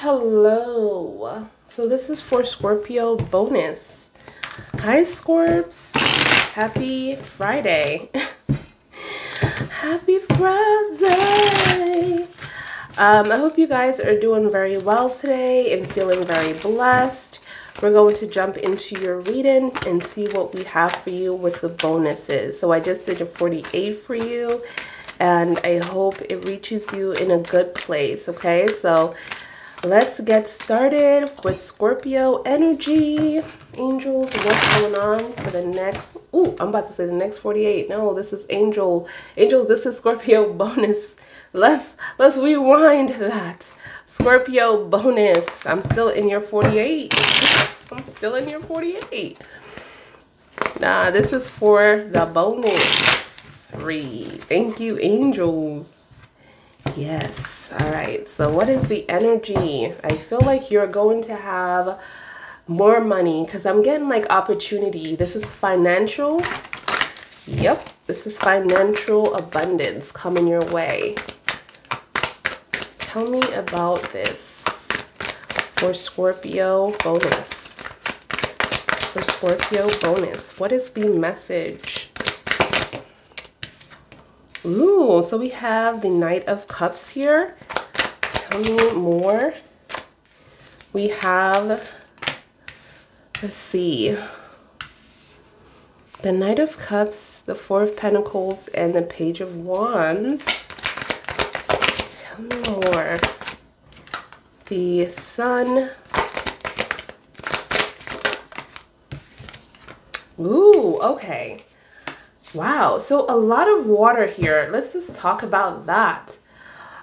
Hello. So this is for Scorpio bonus. Hi, Scorps. Happy Friday. Happy Friday. Um, I hope you guys are doing very well today and feeling very blessed. We're going to jump into your reading and see what we have for you with the bonuses. So I just did a 48 for you and I hope it reaches you in a good place, okay? So let's get started with Scorpio energy. Angels, what's going on for the next, oh, I'm about to say the next 48. No, this is angel, angels, this is Scorpio bonus. Let's, let's rewind that. Scorpio bonus. I'm still in your 48. I'm still in your 48. Nah, this is for the bonus read. Thank you, angels. Yes. All right. So what is the energy? I feel like you're going to have more money because I'm getting like opportunity. This is financial. Yep. This is financial abundance coming your way. Tell me about this for Scorpio bonus for Scorpio bonus. What is the message? Ooh, so we have the Knight of Cups here. Tell me more. We have, let's see, the Knight of Cups, the Four of Pentacles, and the Page of Wands. Tell me more. The Sun, Ooh, okay. Wow, so a lot of water here. Let's just talk about that.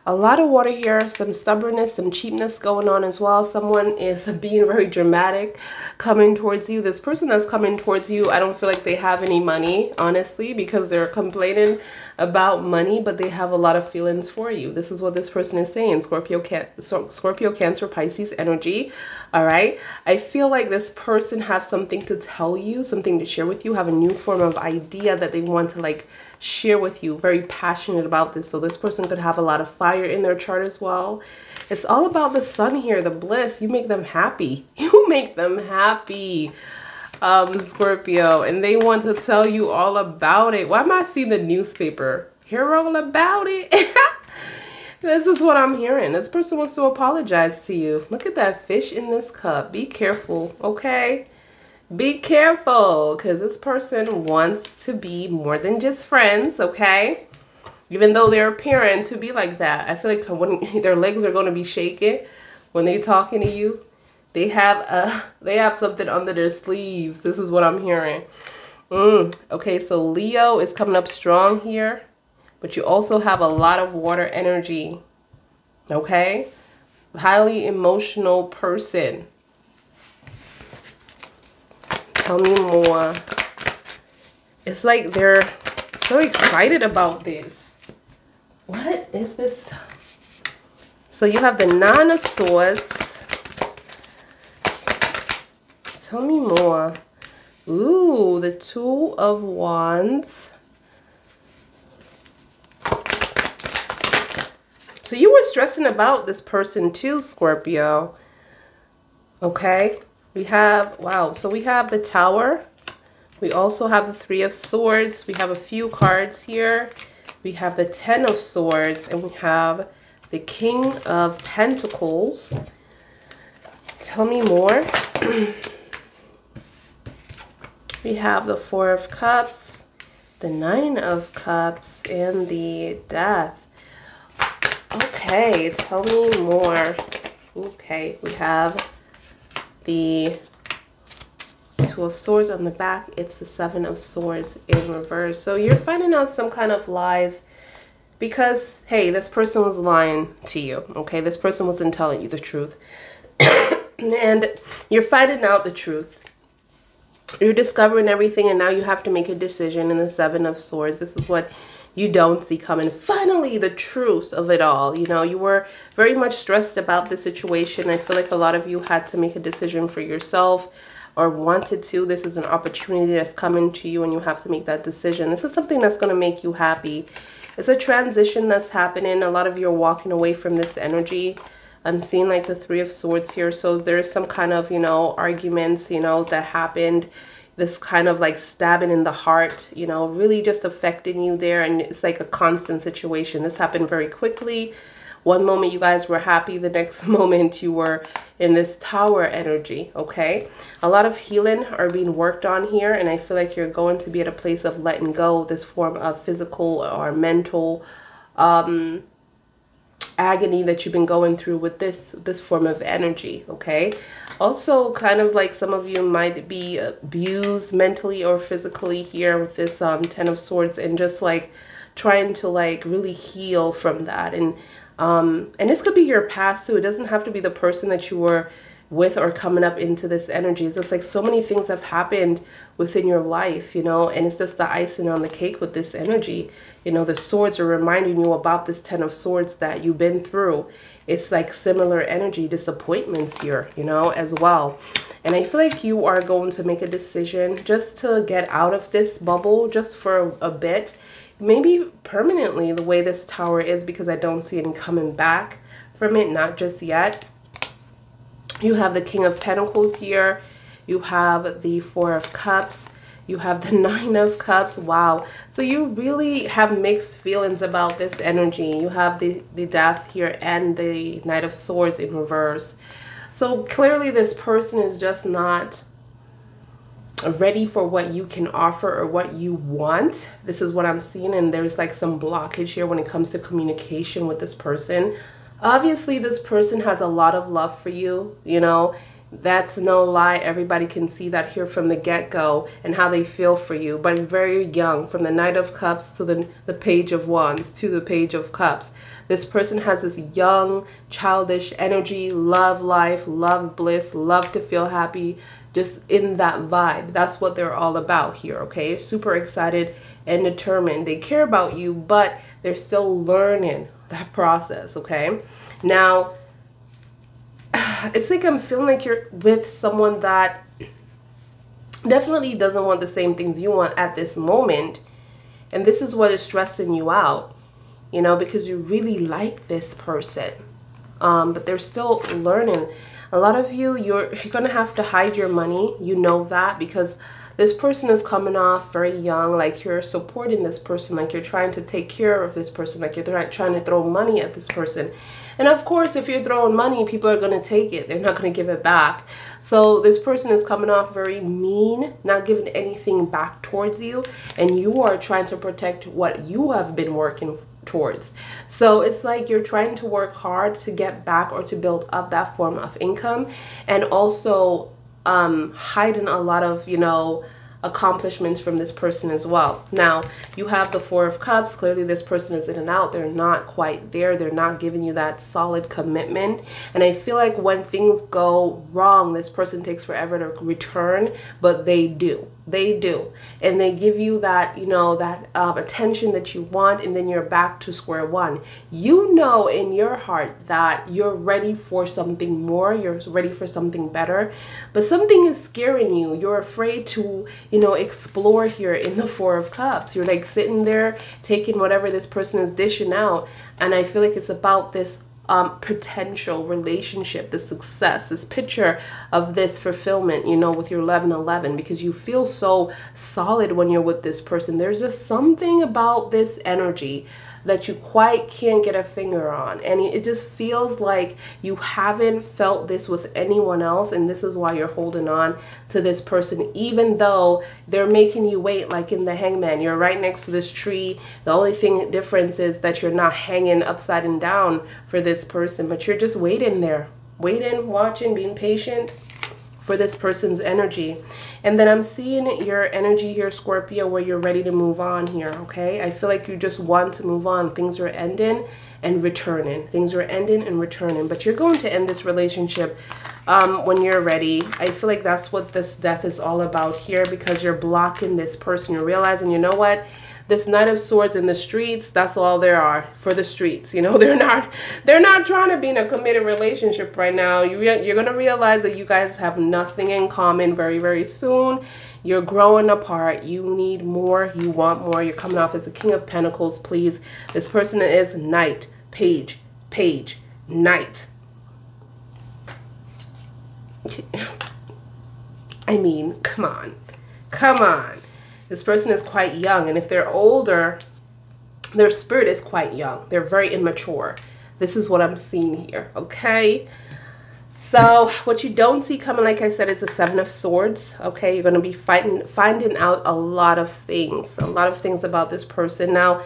A lot of water here, some stubbornness, some cheapness going on as well. Someone is being very dramatic coming towards you. This person that's coming towards you, I don't feel like they have any money, honestly, because they're complaining about money, but they have a lot of feelings for you. This is what this person is saying. Scorpio, can Scorpio, Cancer, Pisces energy. All right. I feel like this person has something to tell you, something to share with you, have a new form of idea that they want to like share with you. Very passionate about this. So this person could have a lot of fire in their chart as well. It's all about the sun here, the bliss. You make them happy. You make them happy um, Scorpio, and they want to tell you all about it. Why am I seeing the newspaper? Hear all about it? this is what I'm hearing. This person wants to apologize to you. Look at that fish in this cup. Be careful, okay? Be careful, because this person wants to be more than just friends, okay? Even though they're appearing to be like that. I feel like when their legs are going to be shaking when they're talking to you they have a they have something under their sleeves. This is what I'm hearing. Mm, okay, so Leo is coming up strong here, but you also have a lot of water energy. Okay? Highly emotional person. Tell me more. It's like they're so excited about this. What is this? So you have the Nine of Swords Tell me more. Ooh, the Two of Wands. So you were stressing about this person too, Scorpio. Okay. We have, wow, so we have the Tower. We also have the Three of Swords. We have a few cards here. We have the Ten of Swords and we have the King of Pentacles. Tell me more. we have the Four of Cups, the Nine of Cups, and the Death. Okay, tell me more. Okay, we have the Two of Swords on the back. It's the Seven of Swords in reverse. So you're finding out some kind of lies because, hey, this person was lying to you. Okay, this person wasn't telling you the truth. and you're finding out the truth you're discovering everything and now you have to make a decision in the seven of swords this is what you don't see coming. Finally the truth of it all. You know you were very much stressed about the situation. I feel like a lot of you had to make a decision for yourself or wanted to. This is an opportunity that's coming to you and you have to make that decision. This is something that's going to make you happy. It's a transition that's happening. A lot of you are walking away from this energy. I'm seeing like the Three of Swords here. So there's some kind of, you know, arguments, you know, that happened. This kind of like stabbing in the heart, you know, really just affecting you there. And it's like a constant situation. This happened very quickly. One moment you guys were happy, the next moment you were in this tower energy, okay? A lot of healing are being worked on here, and I feel like you're going to be at a place of letting go this form of physical or mental um, agony that you've been going through with this this form of energy okay? Also kind of like some of you might be abused mentally or physically here with this um ten of swords and just like trying to like really heal from that. And um and this could be your past too. It doesn't have to be the person that you were with or coming up into this energy. It's just like so many things have happened within your life, you know, and it's just the icing on the cake with this energy. You know, the swords are reminding you about this Ten of Swords that you've been through. It's like similar energy, disappointments here, you know, as well. And I feel like you are going to make a decision just to get out of this bubble just for a bit. Maybe permanently the way this tower is because I don't see any coming back from it, not just yet you have the King of Pentacles here. You have the Four of Cups. You have the Nine of Cups. Wow. So you really have mixed feelings about this energy. You have the, the Death here and the Knight of Swords in reverse. So clearly this person is just not ready for what you can offer or what you want. This is what I'm seeing. And there's like some blockage here when it comes to communication with this person. Obviously, this person has a lot of love for you, you know. That's no lie. Everybody can see that here from the get go and how they feel for you. But very young, from the Knight of Cups to the, the Page of Wands to the Page of Cups. This person has this young, childish energy, love life, love bliss, love to feel happy, just in that vibe. That's what they're all about here, okay? Super excited and determined. They care about you, but they're still learning that process, okay? Now, it's like I'm feeling like you're with someone that definitely doesn't want the same things you want at this moment. And this is what is stressing you out, you know, because you really like this person. Um, but they're still learning. A lot of you, you're, you're going to have to hide your money. You know that because this person is coming off very young, like you're supporting this person, like you're trying to take care of this person, like you're trying to throw money at this person. And of course, if you're throwing money, people are going to take it. They're not going to give it back. So this person is coming off very mean, not giving anything back towards you. And you are trying to protect what you have been working towards. So it's like you're trying to work hard to get back or to build up that form of income and also um, hiding a lot of, you know, accomplishments from this person as well. Now, you have the Four of Cups. Clearly, this person is in and out. They're not quite there. They're not giving you that solid commitment. And I feel like when things go wrong, this person takes forever to return, but they do. They do. And they give you that, you know, that um, attention that you want, and then you're back to square one. You know in your heart that you're ready for something more, you're ready for something better, but something is scaring you. You're afraid to, you know, explore here in the Four of Cups. You're like sitting there taking whatever this person is dishing out. And I feel like it's about this um, potential relationship, the success, this picture of this fulfillment, you know, with your 11 11, because you feel so solid when you're with this person. There's just something about this energy that you quite can't get a finger on. And it just feels like you haven't felt this with anyone else. And this is why you're holding on to this person, even though they're making you wait, like in the hangman. You're right next to this tree. The only thing difference is that you're not hanging upside and down for this person, but you're just waiting there, waiting, watching, being patient for this person's energy. And then I'm seeing your energy here, Scorpio, where you're ready to move on here, okay? I feel like you just want to move on. Things are ending and returning. Things are ending and returning. But you're going to end this relationship um, when you're ready. I feel like that's what this death is all about here because you're blocking this person. You're realizing, you know what? This knight of swords in the streets that's all there are for the streets you know? They're not they're not trying to be in a committed relationship right now. You you're to realize that you guys have nothing in common very very soon. You're growing apart. You need more. You want more. You're coming off as a king of pentacles please. This person is knight page page knight. I mean, come on. Come on. This person is quite young. And if they're older, their spirit is quite young. They're very immature. This is what I'm seeing here. Okay. So what you don't see coming, like I said, is the Seven of Swords. Okay, you're going to be fighting, finding out a lot of things, a lot of things about this person. Now,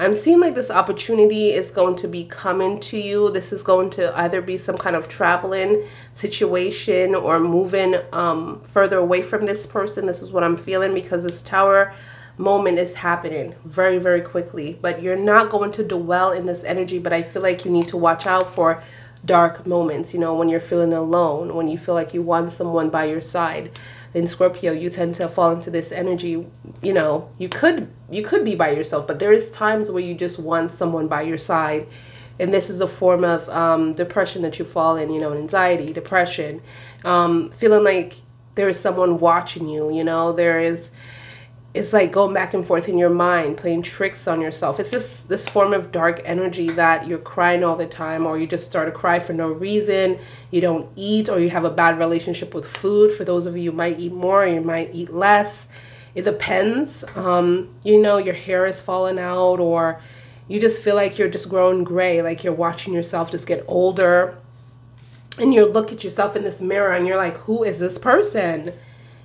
I'm seeing like this opportunity is going to be coming to you. This is going to either be some kind of traveling situation or moving um, further away from this person. This is what I'm feeling because this tower moment is happening very, very quickly. But you're not going to dwell in this energy. But I feel like you need to watch out for dark moments, you know, when you're feeling alone, when you feel like you want someone by your side in Scorpio, you tend to fall into this energy, you know, you could you could be by yourself, but there is times where you just want someone by your side. And this is a form of um, depression that you fall in, you know, anxiety, depression, um, feeling like there is someone watching you, you know, there is it's like going back and forth in your mind, playing tricks on yourself. It's just this form of dark energy that you're crying all the time, or you just start to cry for no reason. You don't eat, or you have a bad relationship with food. For those of you, you might eat more, you might eat less. It depends. Um, you know, your hair is falling out, or you just feel like you're just growing gray, like you're watching yourself just get older. And you look at yourself in this mirror and you're like, who is this person?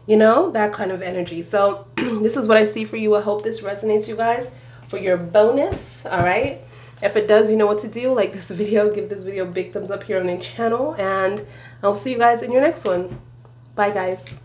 You know, that kind of energy. So this is what I see for you. I hope this resonates, you guys, for your bonus. All right. If it does, you know what to do. Like this video, give this video a big thumbs up here on the channel, and I'll see you guys in your next one. Bye, guys.